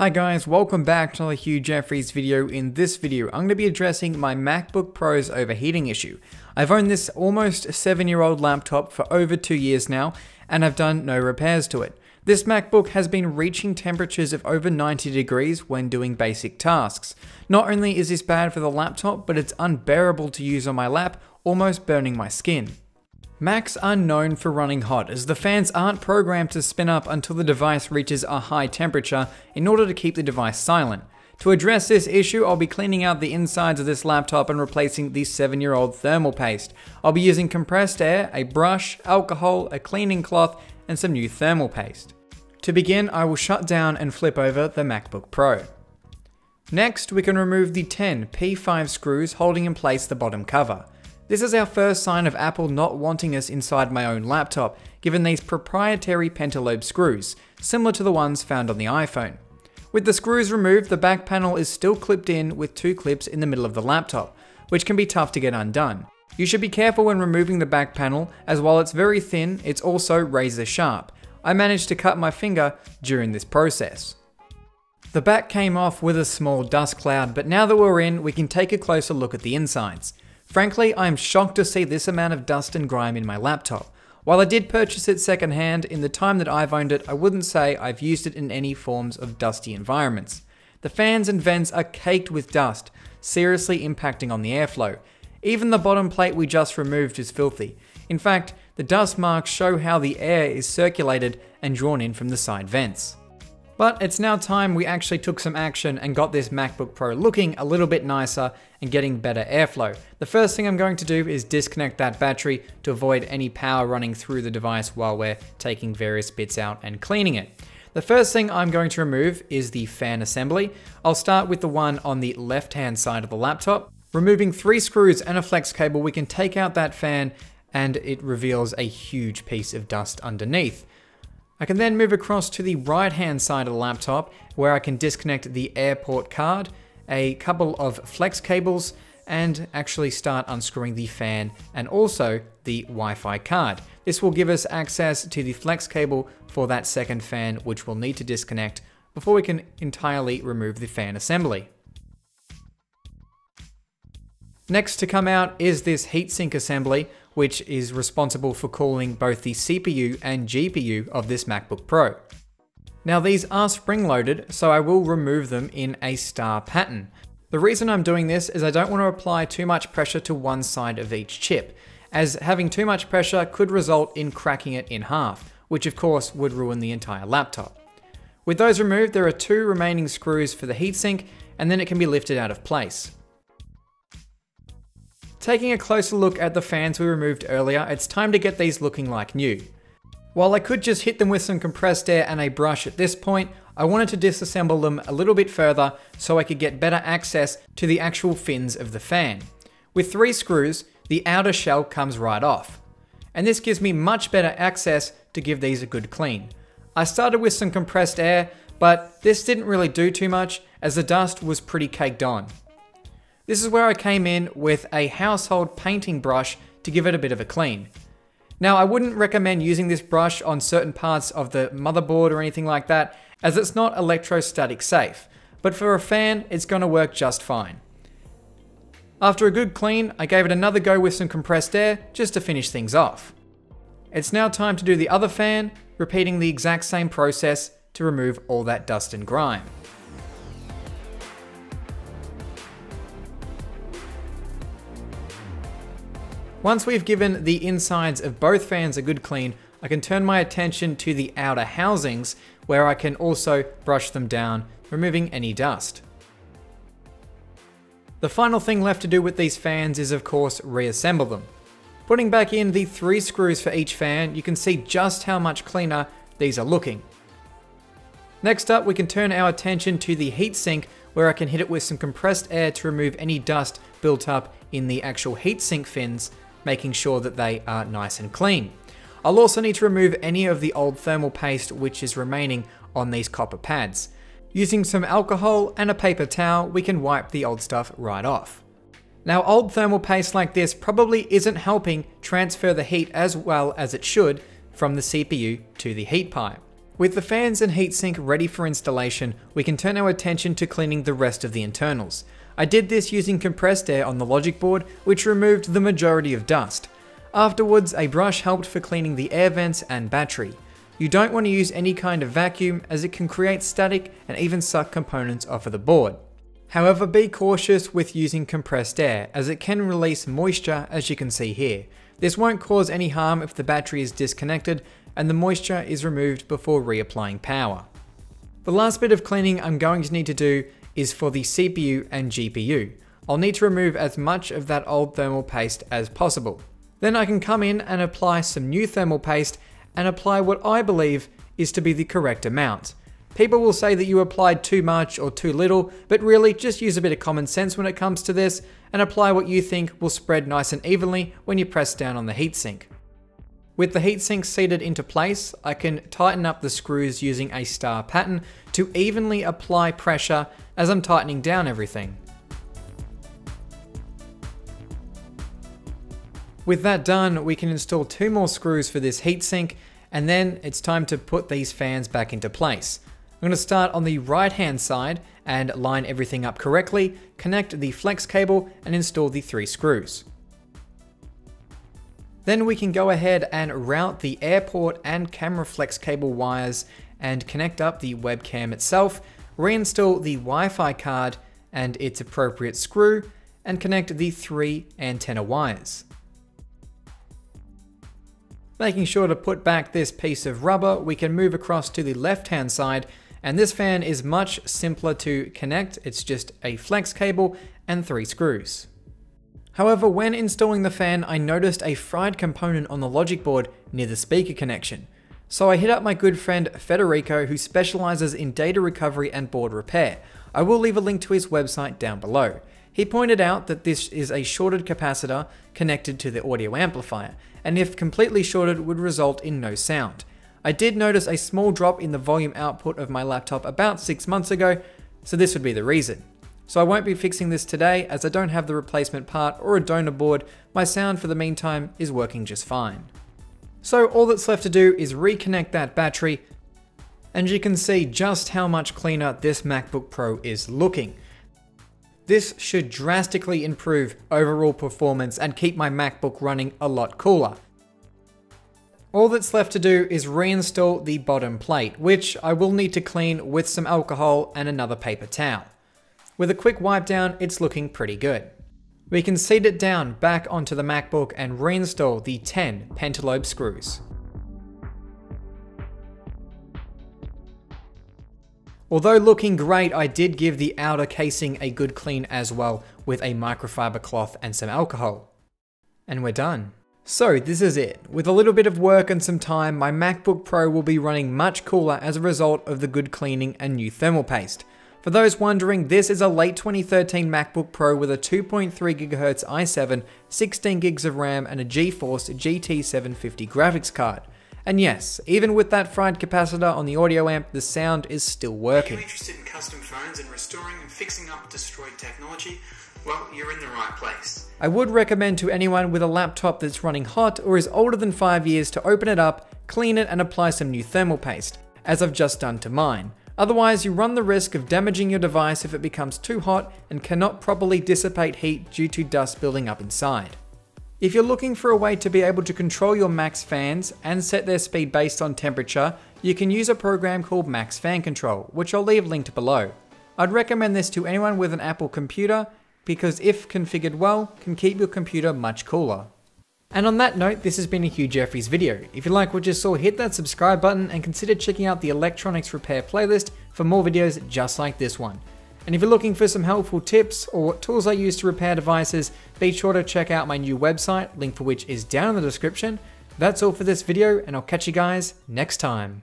Hi guys, welcome back to another Hugh Jeffreys video. In this video, I'm going to be addressing my MacBook Pro's overheating issue. I've owned this almost 7 year old laptop for over 2 years now, and I've done no repairs to it. This MacBook has been reaching temperatures of over 90 degrees when doing basic tasks. Not only is this bad for the laptop, but it's unbearable to use on my lap, almost burning my skin. Macs are known for running hot as the fans aren't programmed to spin up until the device reaches a high temperature in order to keep the device silent. To address this issue, I'll be cleaning out the insides of this laptop and replacing the 7 year old thermal paste. I'll be using compressed air, a brush, alcohol, a cleaning cloth, and some new thermal paste. To begin, I will shut down and flip over the MacBook Pro. Next, we can remove the 10 P5 screws holding in place the bottom cover. This is our first sign of Apple not wanting us inside my own laptop, given these proprietary pentalobe screws, similar to the ones found on the iPhone. With the screws removed, the back panel is still clipped in with two clips in the middle of the laptop, which can be tough to get undone. You should be careful when removing the back panel, as while it's very thin, it's also razor sharp. I managed to cut my finger during this process. The back came off with a small dust cloud, but now that we're in, we can take a closer look at the insides. Frankly, I am shocked to see this amount of dust and grime in my laptop. While I did purchase it secondhand, in the time that I've owned it, I wouldn't say I've used it in any forms of dusty environments. The fans and vents are caked with dust, seriously impacting on the airflow. Even the bottom plate we just removed is filthy. In fact, the dust marks show how the air is circulated and drawn in from the side vents. But it's now time we actually took some action and got this MacBook Pro looking a little bit nicer and getting better airflow. The first thing I'm going to do is disconnect that battery to avoid any power running through the device while we're taking various bits out and cleaning it. The first thing I'm going to remove is the fan assembly. I'll start with the one on the left hand side of the laptop. Removing three screws and a flex cable, we can take out that fan and it reveals a huge piece of dust underneath. I can then move across to the right hand side of the laptop where I can disconnect the airport card, a couple of flex cables, and actually start unscrewing the fan and also the Wi-Fi card. This will give us access to the flex cable for that second fan which we'll need to disconnect before we can entirely remove the fan assembly. Next to come out is this heatsink assembly which is responsible for cooling both the CPU and GPU of this MacBook Pro. Now these are spring loaded, so I will remove them in a star pattern. The reason I'm doing this is I don't want to apply too much pressure to one side of each chip, as having too much pressure could result in cracking it in half, which of course would ruin the entire laptop. With those removed, there are two remaining screws for the heatsink, and then it can be lifted out of place. Taking a closer look at the fans we removed earlier, it's time to get these looking like new. While I could just hit them with some compressed air and a brush at this point, I wanted to disassemble them a little bit further so I could get better access to the actual fins of the fan. With three screws, the outer shell comes right off. And this gives me much better access to give these a good clean. I started with some compressed air, but this didn't really do too much as the dust was pretty caked on. This is where I came in with a household painting brush to give it a bit of a clean. Now I wouldn't recommend using this brush on certain parts of the motherboard or anything like that as it's not electrostatic safe, but for a fan it's going to work just fine. After a good clean, I gave it another go with some compressed air just to finish things off. It's now time to do the other fan, repeating the exact same process to remove all that dust and grime. Once we've given the insides of both fans a good clean, I can turn my attention to the outer housings where I can also brush them down, removing any dust. The final thing left to do with these fans is of course reassemble them. Putting back in the three screws for each fan, you can see just how much cleaner these are looking. Next up, we can turn our attention to the heatsink where I can hit it with some compressed air to remove any dust built up in the actual heatsink fins making sure that they are nice and clean. I'll also need to remove any of the old thermal paste which is remaining on these copper pads. Using some alcohol and a paper towel, we can wipe the old stuff right off. Now old thermal paste like this probably isn't helping transfer the heat as well as it should from the CPU to the heat pipe. With the fans and heatsink ready for installation, we can turn our attention to cleaning the rest of the internals. I did this using compressed air on the logic board, which removed the majority of dust. Afterwards, a brush helped for cleaning the air vents and battery. You don't want to use any kind of vacuum as it can create static and even suck components off of the board. However, be cautious with using compressed air as it can release moisture as you can see here. This won't cause any harm if the battery is disconnected and the moisture is removed before reapplying power. The last bit of cleaning I'm going to need to do is for the CPU and GPU. I'll need to remove as much of that old thermal paste as possible. Then I can come in and apply some new thermal paste and apply what I believe is to be the correct amount. People will say that you applied too much or too little, but really just use a bit of common sense when it comes to this and apply what you think will spread nice and evenly when you press down on the heatsink. With the heatsink seated into place, I can tighten up the screws using a star pattern to evenly apply pressure as I'm tightening down everything. With that done, we can install two more screws for this heatsink, and then it's time to put these fans back into place. I'm going to start on the right hand side and line everything up correctly, connect the flex cable and install the three screws. Then we can go ahead and route the airport and camera flex cable wires and connect up the webcam itself, reinstall the Wi-Fi card and its appropriate screw, and connect the three antenna wires. Making sure to put back this piece of rubber, we can move across to the left hand side and this fan is much simpler to connect, it's just a flex cable and three screws. However, when installing the fan, I noticed a fried component on the logic board near the speaker connection. So I hit up my good friend Federico who specializes in data recovery and board repair. I will leave a link to his website down below. He pointed out that this is a shorted capacitor connected to the audio amplifier, and if completely shorted would result in no sound. I did notice a small drop in the volume output of my laptop about 6 months ago, so this would be the reason. So I won't be fixing this today as I don't have the replacement part or a donor board, my sound for the meantime is working just fine. So all that's left to do is reconnect that battery, and you can see just how much cleaner this MacBook Pro is looking. This should drastically improve overall performance and keep my MacBook running a lot cooler. All that's left to do is reinstall the bottom plate, which I will need to clean with some alcohol and another paper towel. With a quick wipe down, it's looking pretty good. We can seat it down back onto the MacBook and reinstall the 10 pentalobe screws. Although looking great, I did give the outer casing a good clean as well with a microfiber cloth and some alcohol. And we're done. So this is it. With a little bit of work and some time, my MacBook Pro will be running much cooler as a result of the good cleaning and new thermal paste. For those wondering, this is a late 2013 MacBook Pro with a 2.3 GHz i7, 16 gigs of RAM, and a GeForce GT750 graphics card. And yes, even with that fried capacitor on the audio amp, the sound is still working. Are you interested in custom phones and restoring and fixing up destroyed technology? Well, you're in the right place. I would recommend to anyone with a laptop that's running hot or is older than 5 years to open it up, clean it, and apply some new thermal paste, as I've just done to mine. Otherwise, you run the risk of damaging your device if it becomes too hot and cannot properly dissipate heat due to dust building up inside. If you're looking for a way to be able to control your Mac's fans and set their speed based on temperature, you can use a program called Macs Fan Control, which I'll leave linked below. I'd recommend this to anyone with an Apple computer because if configured well, can keep your computer much cooler. And on that note, this has been a Hugh Jeffreys video. If you like what you saw, hit that subscribe button and consider checking out the electronics repair playlist for more videos just like this one. And if you're looking for some helpful tips or what tools I use to repair devices, be sure to check out my new website, link for which is down in the description. That's all for this video, and I'll catch you guys next time.